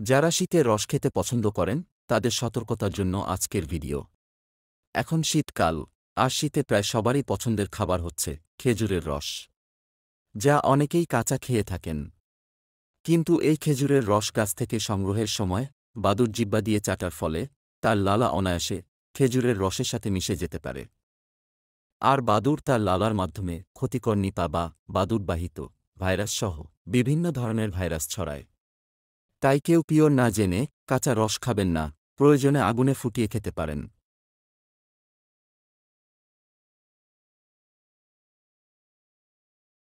যারা শীতের রস খেতে পছন্দ করেন, তাদের সতর্কতার জন্য আজকের ভিডিও। এখন শীতকাল, আর শীতে প্রায় সবারই পছন্দের খাবার হচ্ছে খেজুরের রস। যা অনেকেই কাঁচা খেয়ে থাকেন। কিন্তু এই খেজুরের রস গাছ থেকে সংগ্রহের সময় বাদুর জিব্বা দিয়ে চাটার ফলে তার লালা অনায়াসে খেজুরের রসের সাথে মিশে যেতে পারে। আর বাদুর তার লালার মাধ্যমে ক্ষতিকর নিপা বা বাদুরবাহিত ভাইরাসসহ বিভিন্ন ধরনের ভাইরাস ছড়ায়। তাই কেউ পিওর না জেনে কাঁচা রস খাবেন না প্রয়োজনে আগুনে ফুটিয়ে খেতে পারেন।